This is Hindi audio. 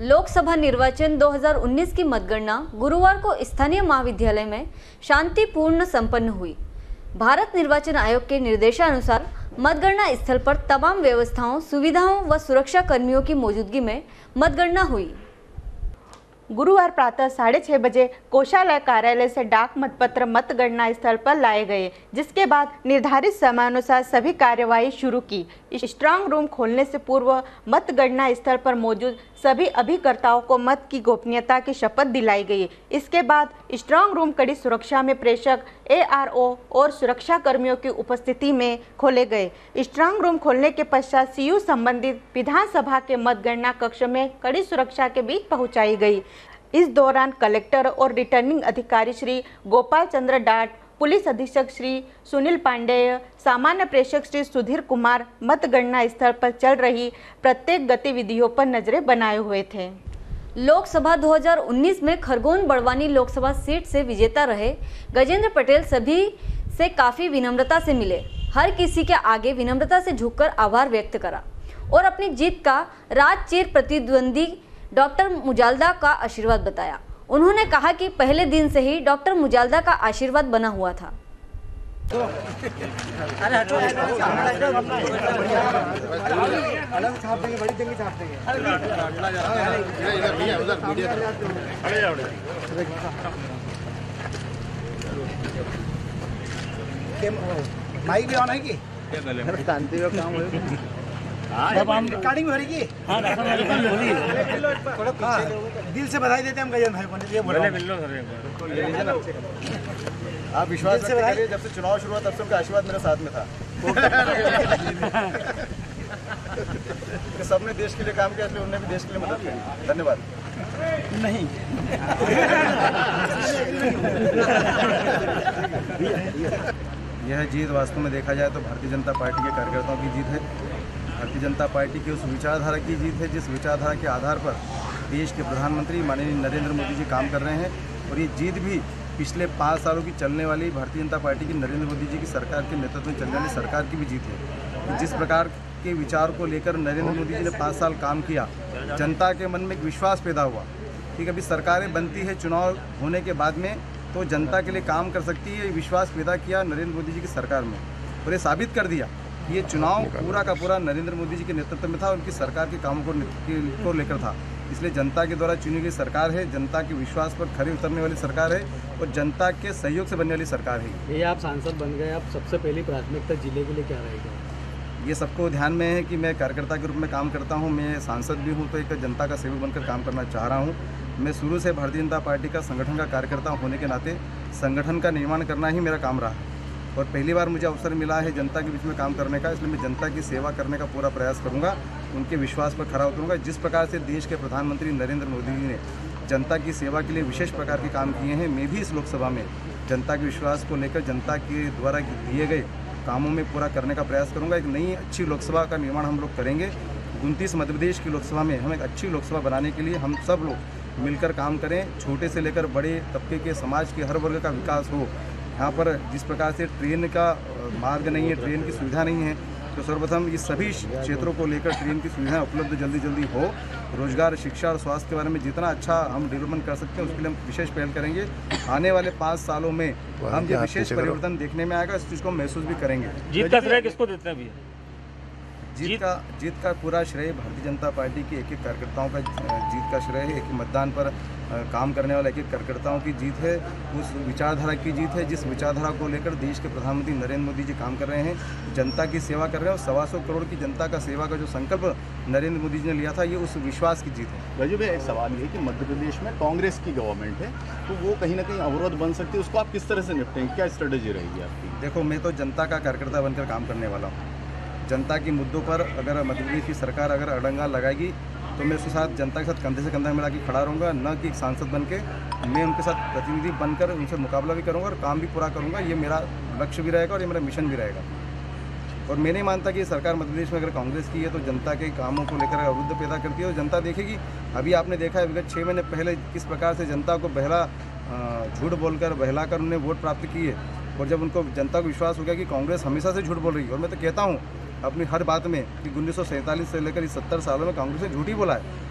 लोकसभा निर्वाचन 2019 की मतगणना गुरुवार को स्थानीय महाविद्यालय में शांतिपूर्ण संपन्न हुई। भारत निर्वाचन आयोग के निर्देशानुसार मतगणना स्थल पर तमाम व्यवस्थाओं, सुविधाओं व सुरक्षा कर्मियों की मौजूदगी में मतगणना हुई। गुरुवार प्रातः साढ़े छः बजे कोषालय कार्यालय से डाक मतपत्र मतगणना स्थल पर लाए गए, जिसके बाद निर्धारित समयानुसार सभी कार्यवाही शुरू की। स्ट्रांग रूम खोलने से पूर्व मतगणना स्थल पर मौजूद सभी अभिकर्ताओं को मत की गोपनीयता की शपथ दिलाई गई। इसके बाद स्ट्रांग रूम कड़ी सुरक्षा में प्रेषक एआरओ और सुरक्षा कर्मियों की उपस्थिति में खोले गए। स्ट्रांग रूम खोलने के पश्चात सीयू संबंधित विधानसभा के मतगणना कक्ष में कड़ी सुरक्षा के बीच पहुंचाई गई। इस दौरान कलेक्टर और रिटर्निंग अधिकारी श्री गोपाल चंद्र डाट, पुलिस अधीक्षक श्री सुनील पांडेय, सामान्य प्रेक्षक श्री सुधीर कुमार मतगणना स्थल पर चल रही प्रत्येक गतिविधियों पर नज़रें बनाए हुए थे। लोकसभा 2019 में खरगोन बड़वानी लोकसभा सीट से विजेता रहे गजेंद्र पटेल सभी से काफ़ी विनम्रता से मिले। हर किसी के आगे विनम्रता से झुककर आभार व्यक्त करा और अपनी जीत का राजचीर प्रतिद्वंदी डॉक्टर मुजालदा का आशीर्वाद बताया। उन्होंने कहा कि पहले दिन से ही डॉक्टर मुजालदा का आशीर्वाद बना हुआ था। माइक भी ऑन है की? शांति का काम है। रिकॉर्डिंग हो रही की हाँ दिल से बधाई देते हम गजन भाई को ये बोल हूँ। आप विश्वास से बधाई। जब से चुनाव शुरू हुआ तब से उनका आशीर्वाद मेरे साथ में था। सबने देश के लिए काम किया इसलिए उन्होंने भी देश के लिए मदद करी। धन्यवाद। नहीं। यह जीत वास्तव में देखा जाए तो भारतीय जनता पार्टी के कार्यकर्ताओं की जीत है। भारतीय जनता पार्टी की उस विचारधारा की जीत है, जिस विचारधारा के आधार पर देश के प्रधानमंत्री माननीय नरेंद्र मोदी जी काम कर रहे हैं और ये जीत भी पिछले पाँच सालों की चलने वाली भारतीय जनता पार्टी की नरेंद्र मोदी जी की सरकार के नेतृत्व में चलने वाली सरकार की भी जीत है। जिस प्रकार के विचार को लेकर नरेंद्र मोदी जी ने पाँच साल काम किया, जनता के मन में एक विश्वास पैदा हुआ कि कभी सरकारें बनती है चुनाव होने के बाद में तो जनता के लिए काम कर सकती है विश्वास पैदा किया नरेंद्र मोदी जी की सरकार में और ये साबित कर दिया। ये चुनाव पूरा का पूरा नरेंद्र मोदी जी के नेतृत्व में था उनकी सरकार के कामों को को लेकर था। इसलिए जनता के द्वारा चुनी गई सरकार है जनता के विश्वास पर खरी उतरने वाली सरकार है और जनता के सहयोग से बनने वाली सरकार है ये। आप सांसद बन गए आप सबसे पहली प्राथमिकता ज़िले के लिए क्या रहेगा ये सबको ध्यान में है कि मैं कार्यकर्ता के रूप में काम करता हूँ मैं सांसद भी हूँ तो एक जनता का सेवक बनकर काम करना चाह रहा हूँ। मैं शुरू से भारतीय जनता पार्टी का संगठन का कार्यकर्ता होने के नाते संगठन का निर्माण करना ही मेरा काम रहा। है और पहली बार मुझे अवसर मिला है जनता के बीच में काम करने का, इसलिए मैं जनता की सेवा करने का पूरा प्रयास करूँगा, उनके विश्वास पर खरा उतरूँगा। जिस प्रकार से देश के प्रधानमंत्री नरेंद्र मोदी जी ने जनता की सेवा के लिए विशेष प्रकार के काम किए हैं, मैं भी इस लोकसभा में जनता के विश्वास को लेकर जनता के द्वारा दिए गए कामों में पूरा करने का प्रयास करूँगा। एक नई अच्छी लोकसभा का निर्माण हम लोग करेंगे। उनतीस मध्य प्रदेश की लोकसभा में हम एक अच्छी लोकसभा बनाने के लिए हम सब लोग मिलकर काम करें, छोटे से लेकर बड़े तबके के समाज के हर वर्ग का विकास हो। यहाँ पर जिस प्रकार से ट्रेन का मार्ग नहीं है ट्रेन की सुविधा नहीं है तो सर्वप्रथम ये सभी क्षेत्रों को लेकर ट्रेन की सुविधा उपलब्ध जल्दी जल्दी हो। रोज़गार शिक्षा और स्वास्थ्य के बारे में जितना अच्छा हम डेवलपमेंट कर सकते हैं उसके लिए हम विशेष पहल करेंगे। आने वाले पाँच सालों में हम ये विशेष परिवर्तन देखने में आएगा इस चीज़ को हम महसूस भी करेंगे। जीत का श्रेय किसको देते हैं भैया? जीत का जीत का पूरा श्रेय भारतीय जनता पार्टी के एक एक कार्यकर्ताओं का जीत का श्रेय है एक मतदान पर काम करने वाले एक एक कार्यकर्ताओं की जीत है उस विचारधारा की जीत है जिस विचारधारा को लेकर देश के प्रधानमंत्री नरेंद्र मोदी जी काम कर रहे हैं जनता की सेवा कर रहे हैं और सवा सौ करोड़ की जनता का सेवा का जो संकल्प नरेंद्र मोदी जी ने लिया था ये उस विश्वास की जीत है। रजू भाई एक सवाल ये है कि मध्य प्रदेश में कांग्रेस की गवर्नमेंट है तो वो कहीं ना कहीं अवरोध बन सकती है उसको आप किस तरह से निपटेंगे? क्या स्ट्रेटेजी रहेगी आपकी? देखो मैं तो जनता का कार्यकर्ता बनकर काम करने वाला हूँ। जनता के मुद्दों पर अगर मध्य प्रदेश की सरकार अगर अड़ंगा लगाएगी तो मैं उसके साथ जनता के साथ कंधे से कंधा मिला के खड़ा रहूँगा, न कि सांसद बन के मैं उनके साथ प्रतिनिधि बनकर उनसे मुकाबला भी करूँगा और काम भी पूरा करूँगा। ये मेरा लक्ष्य भी रहेगा और ये मेरा मिशन भी रहेगा। और मैं नहीं मानता कि सरकार मध्य प्रदेश में अगर कांग्रेस की है तो जनता के कामों को लेकर अवरुद्ध पैदा करती है और जनता देखेगी। अभी आपने देखा है, विगत छः महीने पहले किस प्रकार से जनता को बहला झूठ बोलकर, बहलाकर उन्हें वोट प्राप्त किए। और जब उनको जनता को विश्वास हो गया कि कांग्रेस हमेशा से झूठ बोल रही है, और मैं तो कहता हूँ अपनी हर बात में कि उन्नीस सौ सैंतालीस से लेकर इस सत्तर सालों में कांग्रेस ने झूठी बोला है।